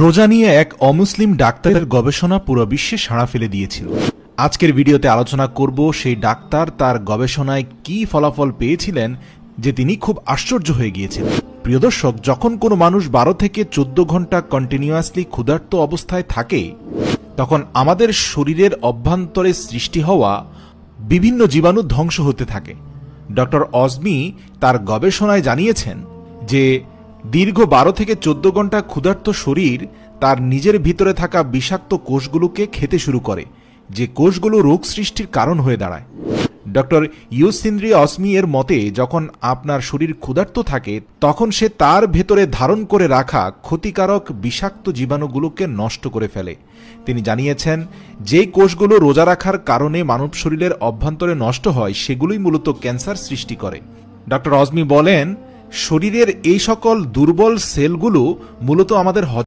রোজা নিয়ে এক অমুসলিম ডাক্তারের গবেষণা পুরো বিশ্বে সাড়া ফেলে দিয়েছিল। আজকের ভিডিওতে আলোচনা করব সেই ডাক্তার তার গবেষণায় কি ফলাফল পেয়েছিলেন, যে তিনি খুব আশ্চর্য হয়ে গিয়েছিলেন প্রিয় দর্শক, যখন কোনো মানুষ বারো থেকে চোদ্দ ঘণ্টা কন্টিনিউয়াসলি ক্ষুধার্ত অবস্থায় থাকে, তখন আমাদের শরীরের অভ্যন্তরে সৃষ্টি হওয়া বিভিন্ন জীবাণু ধ্বংস হতে থাকে। ডক্টর অজমি তার গবেষণায় জানিয়েছেন যে দীর্ঘ বারো থেকে চোদ্দ ঘণ্টা ক্ষুধার্ত শরীর তার নিজের ভিতরে থাকা বিষাক্ত কোষগুলোকে খেতে শুরু করে, যে কোষগুলো রোগ সৃষ্টির কারণ হয়ে দাঁড়ায়। ডক্টর ইউসিন্দ্রি অসমি এর মতে, যখন আপনার শরীর ক্ষুধার্ত থাকে, তখন সে তার ভেতরে ধারণ করে রাখা ক্ষতিকারক বিষাক্ত জীবাণুগুলোকে নষ্ট করে ফেলে। তিনি জানিয়েছেন, যে কোষগুলো রোজা রাখার কারণে মানব শরীরের অভ্যন্তরে নষ্ট হয়, সেগুলোই মূলত ক্যান্সার সৃষ্টি করে। ডক্টর অজমি বলেন শরীরের এই সকল দুর্বল সেলগুলো মূলত আমাদের